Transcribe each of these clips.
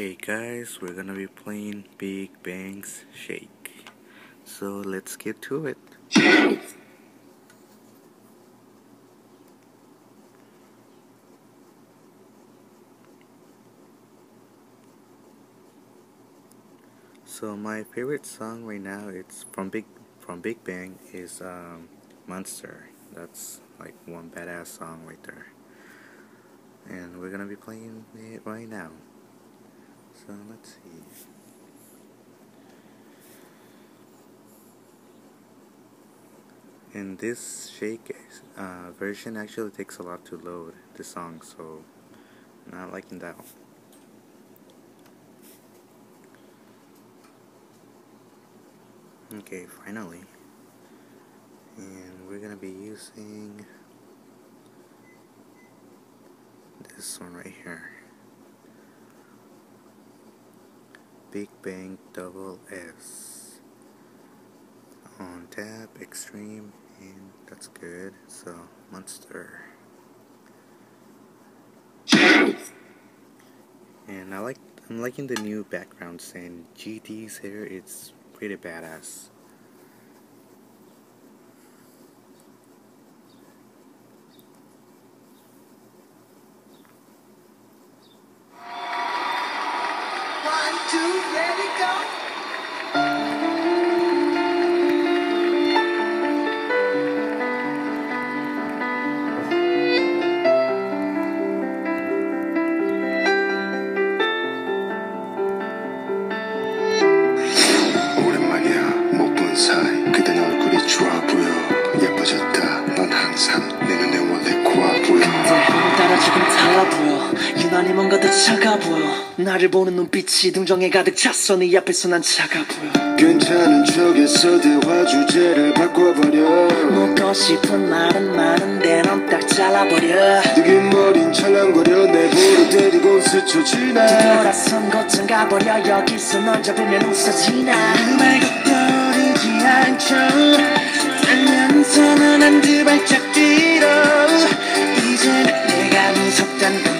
Hey guys, we're gonna be playing Big Bang's Shake. So let's get to it. So my favorite song right now it's from Big from Big Bang is um, Monster. That's like one badass song right there. And we're gonna be playing it right now. So let's see. And this shake uh, version actually takes a lot to load the song, so not liking that one. Okay, finally. And we're gonna be using this one right here. Big Bang Double S. On tap, extreme, and that's good. So, monster. And I like, I'm liking the new backgrounds and GD's here. It's pretty badass. 유난히 뭔가 더 차가 보여 나를 보는 눈빛이 동정에 가득 찼어. 네 앞에서 난 차가 보여 괜찮은 척에서 대화 주제를 바꿔버려. 묻고 싶은 말은 많은데 넌 딱 잘라버려. 느낌 어린 찰랑거려. 내 볼을 데리고 스쳐 지나. 돌아선 곳쯤 가버려. 여기서 널 잡으면 웃어지나. 말고 떠오르지 않죠. 달면서는 한두 발짝 뒤로 이젠 내가 무섭단 그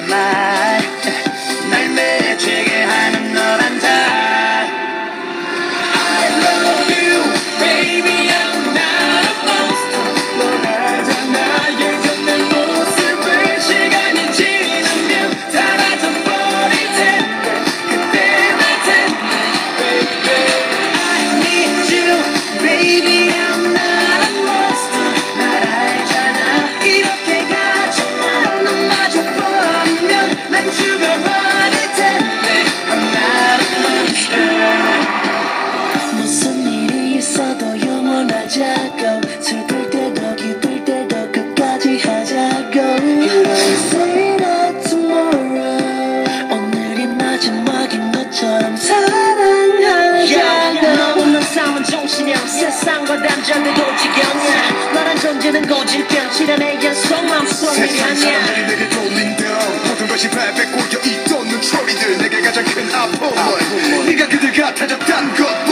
단절돼도 지겹냐 너란 존재는 고질병 실현의 연속 마음속에 세상 가냐 사람들이 내게 돌린다 모든 것이 발에 꽂혀 있던 눈초리들 내게 가장 큰 아픔은 네가 그들 같아졌단 것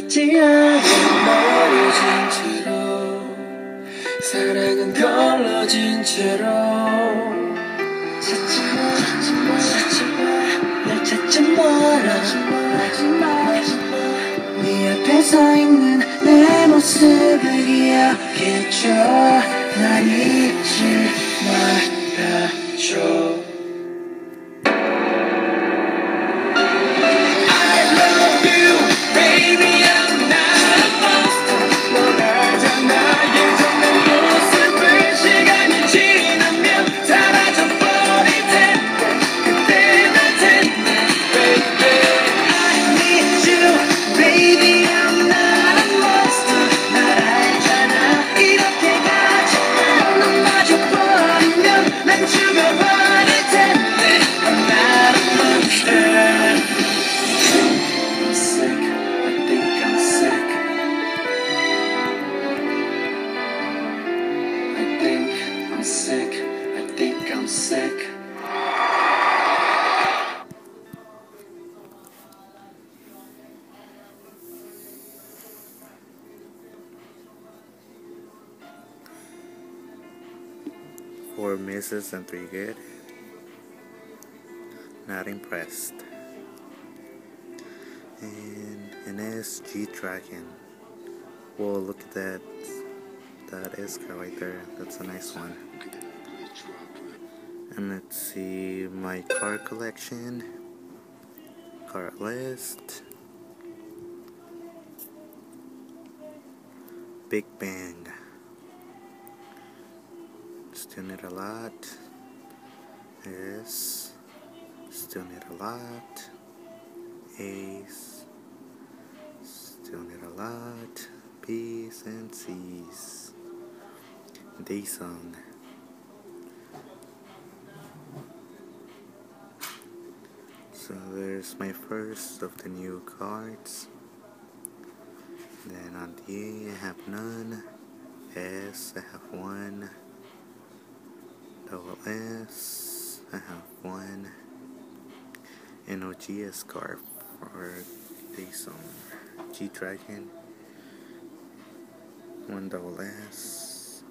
같지 않아 멀어진 채로 사랑은 걸러진 채로. 찾지 마 찾지 마 찾지 마. 날 찾지 마라 하지 마 하지 마. 네 앞에 서 있는 내 모습을 기억해줘. 날 잊지 말아줘 Into the. Four misses and three good. Not impressed. And Ines G Dragon. Whoa, look at that. That is car right there. That's a nice one. And let's see my car collection. Car list. Big Bang. Still need a lot. S. Still need a lot. A's. Still need a lot. B's and C's. D song. So there's my first of the new cards. Then on D I have none. S I have one. Double S I have one. NOG scarf for this on G Dragon. One double S.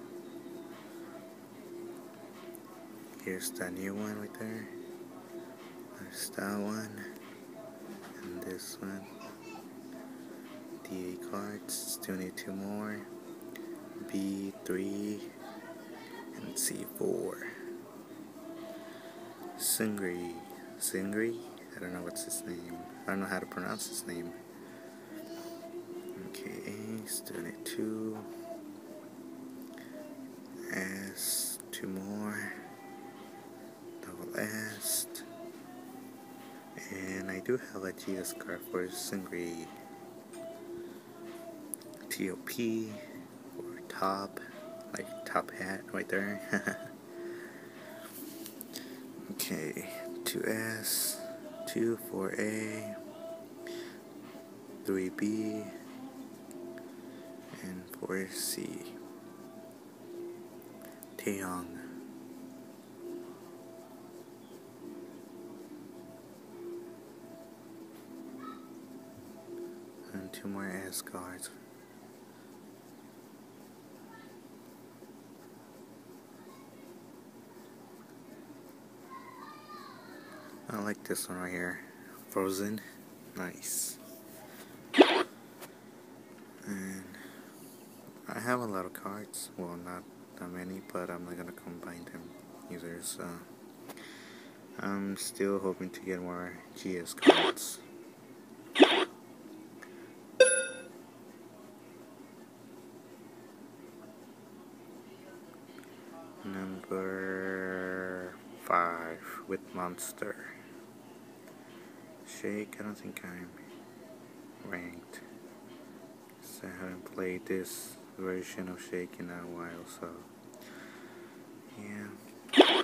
Here's the new one right there. There's that one. And this one. DA cards. Still need two more. B3 and C4. Singri. Singri? I don't know what's his name. I don't know how to pronounce his name. Okay, still need two. S, two more. Double S. And I do have a GS card for Singri. TOP or top, like top hat right there. okay, 2S, 2 4A, 3B, and 4C. Taeyang. And two more S cards. I like this one right here. Frozen. Nice. And I have a lot of cards. Well, not that many, but I'm not gonna combine them either. So I'm still hoping to get more GS cards. Number five with Monster. Shake, I don't think I'm ranked. So I haven't played this version of Shake in a while, so yeah.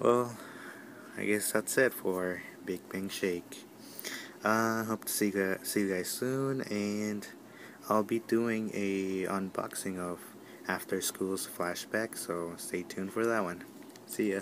Well, I guess that's it for Big Bang Shake. Uh, hope to see you see you guys soon, and I'll be doing a unboxing of After School's Flashback, so stay tuned for that one. See ya.